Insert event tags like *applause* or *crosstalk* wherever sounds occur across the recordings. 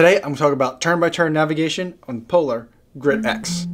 Today, I'm going to talk about turn-by-turn navigation on Polar Grit X.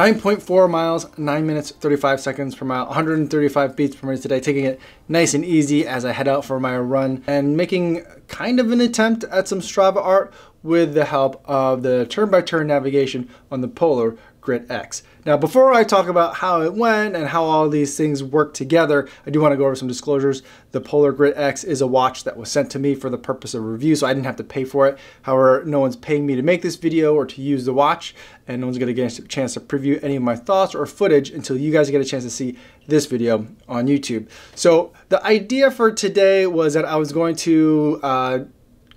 9.4 miles, 9 minutes, 35 seconds per mile, 135 beats per minute today, taking it nice and easy as I head out for my run and making kind of an attempt at some Strava art with the help of the turn-by-turn -turn navigation on the Polar Grit X. Now, before I talk about how it went and how all these things work together, I do want to go over some disclosures. The Polar Grit X is a watch that was sent to me for the purpose of review, so I didn't have to pay for it. However, no one's paying me to make this video or to use the watch, and no one's going to get a chance to preview any of my thoughts or footage until you guys get a chance to see this video on YouTube. So the idea for today was that I was going to uh,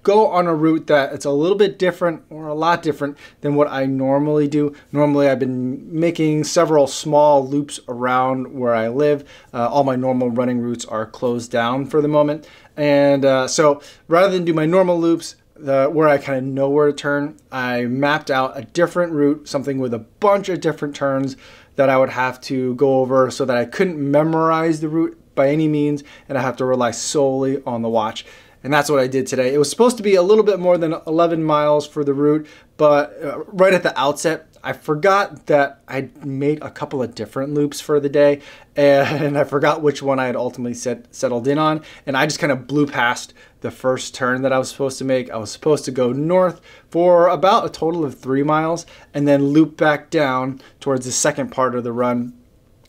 go on a route that it's a little bit different or a lot different than what I normally do. Normally I've been making several small loops around where I live. Uh, all my normal running routes are closed down for the moment. And uh, so rather than do my normal loops, the, where I kind of know where to turn, I mapped out a different route, something with a bunch of different turns that I would have to go over so that I couldn't memorize the route by any means and I have to rely solely on the watch and that's what I did today. It was supposed to be a little bit more than 11 miles for the route, but uh, right at the outset, I forgot that I'd made a couple of different loops for the day, and *laughs* I forgot which one I had ultimately set, settled in on, and I just kind of blew past the first turn that I was supposed to make. I was supposed to go north for about a total of three miles, and then loop back down towards the second part of the run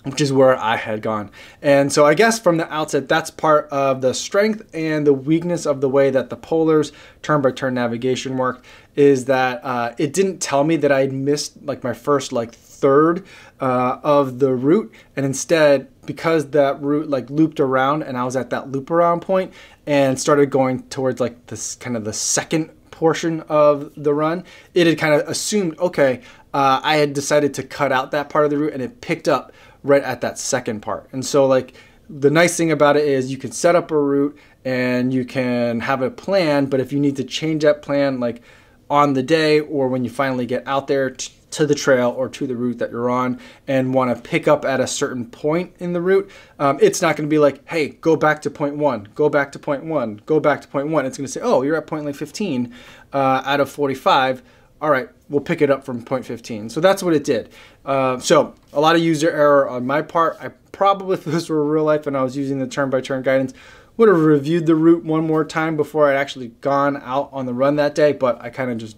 which is where I had gone. And so I guess from the outset, that's part of the strength and the weakness of the way that the Polars turn-by-turn navigation worked is that uh, it didn't tell me that I'd missed like my first like third uh, of the route. And instead, because that route like looped around and I was at that loop around point and started going towards like this kind of the second portion of the run, it had kind of assumed, okay, uh, I had decided to cut out that part of the route and it picked up right at that second part. And so like the nice thing about it is you can set up a route and you can have a plan, but if you need to change that plan like on the day or when you finally get out there to the trail or to the route that you're on and want to pick up at a certain point in the route, um, it's not going to be like, hey, go back to point one, go back to point one, go back to point one. It's going to say, oh, you're at point like 15 uh, out of 45 all right, we'll pick it up from point 15. So that's what it did. Uh, so a lot of user error on my part. I probably, *laughs* if this were real life and I was using the turn-by-turn -turn guidance, would have reviewed the route one more time before I'd actually gone out on the run that day, but I kind of just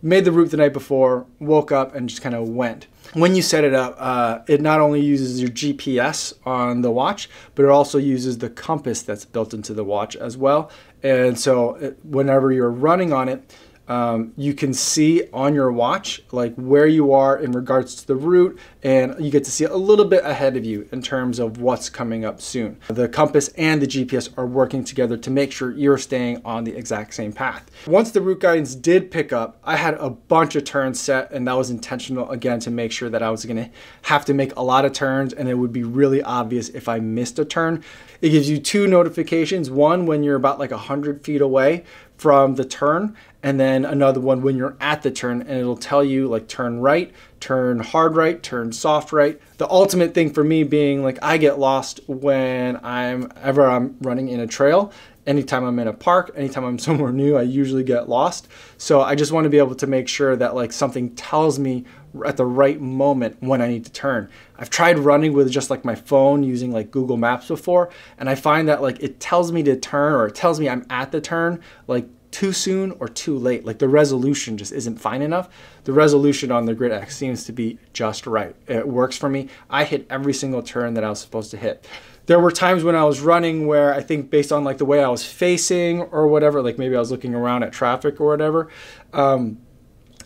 made the route the night before, woke up, and just kind of went. When you set it up, uh, it not only uses your GPS on the watch, but it also uses the compass that's built into the watch as well. And so it, whenever you're running on it, um, you can see on your watch like where you are in regards to the route and you get to see a little bit ahead of you in terms of what's coming up soon. The compass and the GPS are working together to make sure you're staying on the exact same path. Once the route guidance did pick up, I had a bunch of turns set and that was intentional again to make sure that I was gonna have to make a lot of turns and it would be really obvious if I missed a turn. It gives you two notifications, one when you're about like 100 feet away from the turn and then another one when you're at the turn and it'll tell you like turn right, turn hard right, turn soft right. The ultimate thing for me being like I get lost when I'm ever I'm running in a trail. Anytime I'm in a park, anytime I'm *laughs* somewhere new, I usually get lost. So I just want to be able to make sure that like something tells me at the right moment when I need to turn. I've tried running with just like my phone using like Google Maps before, and I find that like it tells me to turn or it tells me I'm at the turn like too soon or too late. Like the resolution just isn't fine enough. The resolution on the Grit X seems to be just right. It works for me. I hit every single turn that I was supposed to hit. There were times when I was running where I think based on like the way I was facing or whatever, like maybe I was looking around at traffic or whatever, um,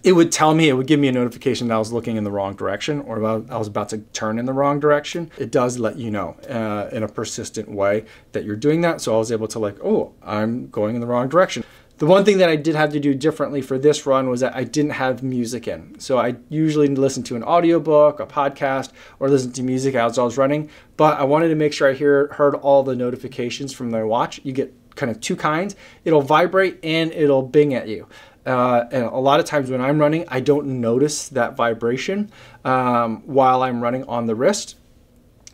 it would tell me, it would give me a notification that I was looking in the wrong direction or I was about to turn in the wrong direction. It does let you know uh, in a persistent way that you're doing that. So I was able to like, oh, I'm going in the wrong direction. The one thing that I did have to do differently for this run was that I didn't have music in. So I usually listen to an audiobook, a podcast, or listen to music as I was running. But I wanted to make sure I hear, heard all the notifications from my watch. You get kind of two kinds. It'll vibrate and it'll bing at you. Uh, and a lot of times when I'm running, I don't notice that vibration um, while I'm running on the wrist.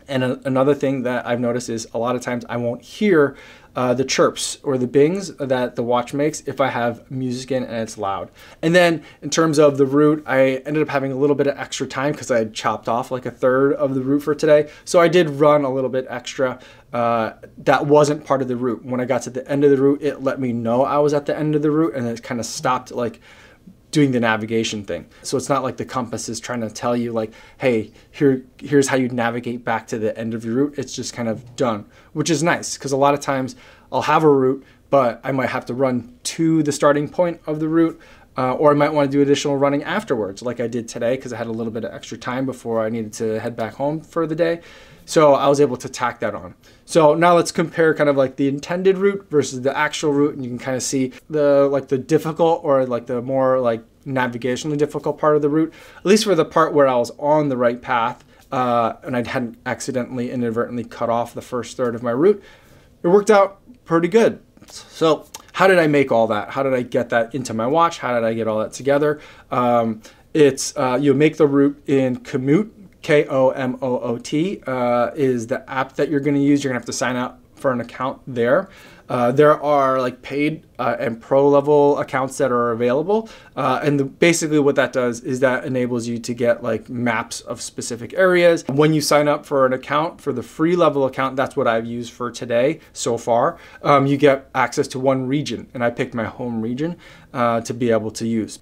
And a, another thing that I've noticed is a lot of times I won't hear uh, the chirps or the bings that the watch makes if I have music in and it's loud. And then in terms of the route, I ended up having a little bit of extra time because I had chopped off like a third of the route for today. So I did run a little bit extra. Uh, that wasn't part of the route. When I got to the end of the route, it let me know I was at the end of the route and it kind of stopped like doing the navigation thing. So it's not like the compass is trying to tell you like, hey, here here's how you navigate back to the end of your route. It's just kind of done, which is nice because a lot of times I'll have a route, but I might have to run to the starting point of the route. Uh, or I might want to do additional running afterwards, like I did today, because I had a little bit of extra time before I needed to head back home for the day. So I was able to tack that on. So now let's compare kind of like the intended route versus the actual route, and you can kind of see the like the difficult or like the more like navigationally difficult part of the route. At least for the part where I was on the right path, uh, and I hadn't accidentally inadvertently cut off the first third of my route. It worked out pretty good. So how did I make all that? How did I get that into my watch? How did I get all that together? Um, it's uh, you make the route in Komoot K O M O O T uh, is the app that you're going to use. You're going to have to sign up for an account there. Uh, there are like paid uh, and pro level accounts that are available, uh, and the, basically what that does is that enables you to get like maps of specific areas. When you sign up for an account for the free level account, that's what I've used for today so far. Um, you get access to one region, and I picked my home region uh, to be able to use.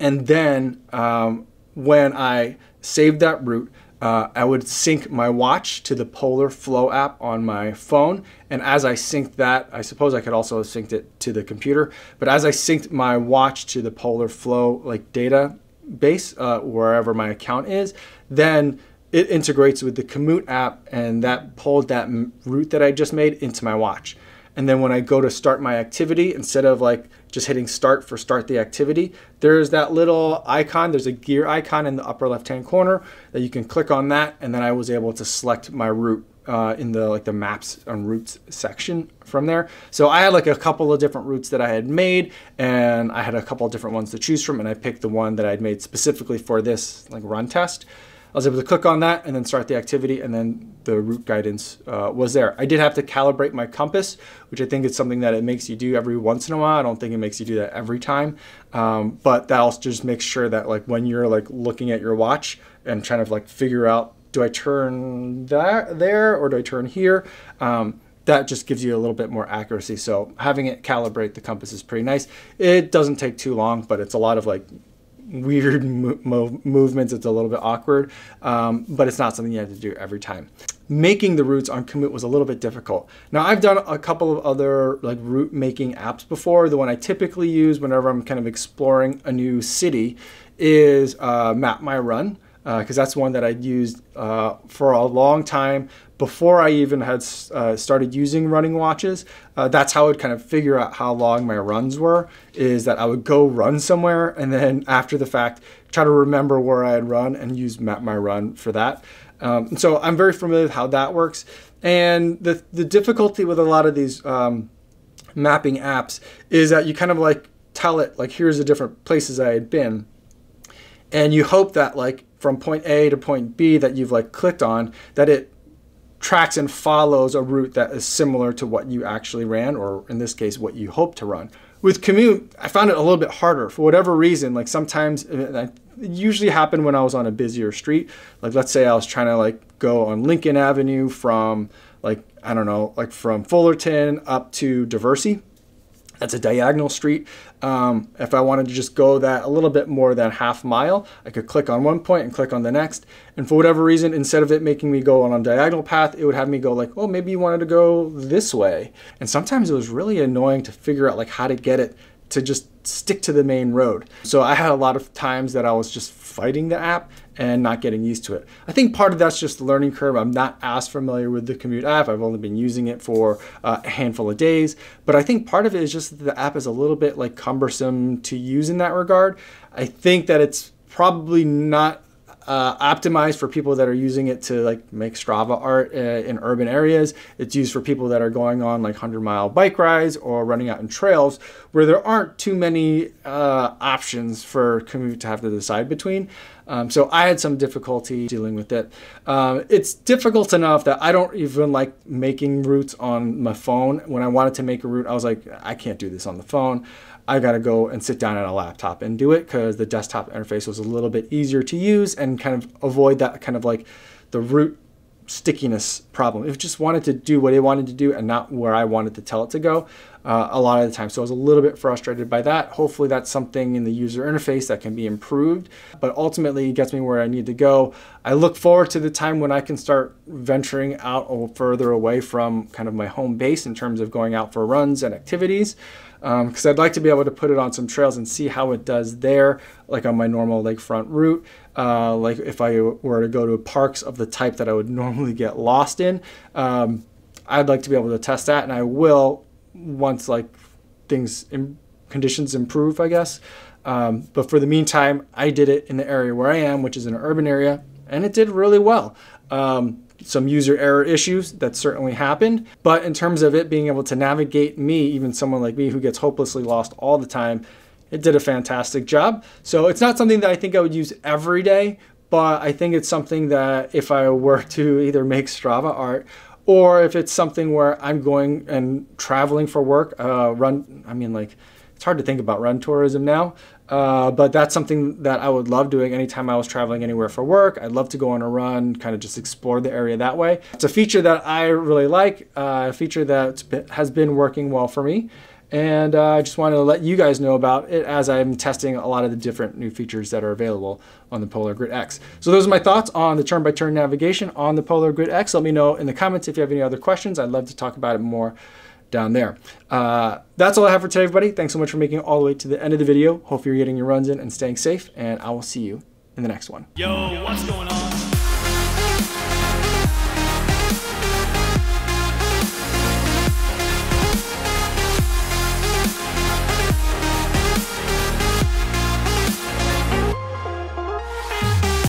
And then um, when I saved that route, uh, I would sync my watch to the Polar Flow app on my phone. And as I synced that, I suppose I could also have synced it to the computer. But as I synced my watch to the Polar Flow like data base, uh, wherever my account is, then it integrates with the Komoot app and that pulled that route that I just made into my watch. And then when I go to start my activity, instead of like just hitting start for start the activity, there's that little icon. There's a gear icon in the upper left hand corner that you can click on that. And then I was able to select my route uh, in the like the maps and routes section from there. So I had like a couple of different routes that I had made, and I had a couple of different ones to choose from, and I picked the one that I'd made specifically for this like run test. I was able to click on that and then start the activity, and then the route guidance uh, was there. I did have to calibrate my compass, which I think is something that it makes you do every once in a while. I don't think it makes you do that every time, um, but that also just makes sure that like when you're like looking at your watch and trying to like figure out do I turn that there or do I turn here? Um, that just gives you a little bit more accuracy. So having it calibrate the compass is pretty nice. It doesn't take too long, but it's a lot of like weird mo- mo- movements. It's a little bit awkward, um, but it's not something you have to do every time. Making the routes on Komoot was a little bit difficult. Now I've done a couple of other like route making apps before. The one I typically use whenever I'm kind of exploring a new city is uh, Map My Run because uh, that's one that I'd used uh, for a long time before I even had uh, started using running watches. Uh, that's how I would kind of figure out how long my runs were. Is that I would go run somewhere and then after the fact try to remember where I had run and use Map My Run for that. Um, so I'm very familiar with how that works. And the the difficulty with a lot of these um, mapping apps is that you kind of like tell it like here's the different places I had been and you hope that like from point A to point B that you've like clicked on that it tracks and follows a route that is similar to what you actually ran or in this case what you hope to run. With Komoot i found it a little bit harder. For whatever reason like sometimes uh, uh, it usually happened when i was on a busier street. Like let's say i was trying to like go on lincoln avenue from like i don't know like from fullerton up to diversey that's a diagonal street. Um, if I wanted to just go that a little bit more than half mile, I could click on one point and click on the next. And for whatever reason, instead of it making me go on a diagonal path, it would have me go like, oh, maybe you wanted to go this way. And sometimes it was really annoying to figure out like how to get it to just stick to the main road. So I had a lot of times that I was just fighting the app and not getting used to it. I think part of that's just the learning curve. I'm not as familiar with the Komoot app. I've only been using it for uh, a handful of days, but I think part of it is just that the app is a little bit like cumbersome to use in that regard. I think that it's probably not uh, optimized for people that are using it to like make Strava art uh, in urban areas. It's used for people that are going on like 100 mile bike rides or running out in trails where there aren't too many uh, options for Komoot to have to decide between. Um, so I had some difficulty dealing with it. Um, it's difficult enough that I don't even like making routes on my phone. When I wanted to make a route, I was like, I can't do this on the phone. I got to go and sit down at a laptop and do it because the desktop interface was a little bit easier to use and kind of avoid that kind of like the root stickiness problem. It just wanted to do what it wanted to do and not where I wanted to tell it to go uh, a lot of the time. So I was a little bit frustrated by that. Hopefully that's something in the user interface that can be improved, but ultimately it gets me where I need to go. I look forward to the time when I can start venturing out further away from kind of my home base in terms of going out for runs and activities because um, I'd like to be able to put it on some trails and see how it does there, like on my normal lakefront route. Uh, like if I were to go to parks of the type that I would *laughs* normally get lost in, um, I'd like to be able to test that, and I will once like things in, conditions improve, I guess. Um, but for the meantime, I did it in the area where I am, which is an urban area, and it did really well. Um, some user error issues that certainly happened, but in terms of it being able to navigate me, even someone like me who gets hopelessly lost all the time, it did a fantastic job. So it's not something that I think I would use every day, but I think it's something that if I were to either make Strava art or if it's something where I'm going and traveling for work, uh, run, I mean, like, it's hard to think about run tourism now, uh, but that's something that I would love doing anytime I was traveling anywhere for work. I'd love to go on a run, kind of just explore the area that way. It's a feature that I really like, uh, a feature that has been working well for me. And uh, I just wanted to let you guys know about it as I'm testing a lot of the different new features that are available on the Polar Grit X. So those are my thoughts on the turn-by-turn navigation on the Polar Grit X. Let me know in the comments if you have any other questions. I'd love to talk about it more down there. Uh, that's all I have for today, everybody. Thanks so much for making it all the way to the end of the video. Hope you're getting your runs in and staying safe, and I will see you in the next one. Yo, what's going on?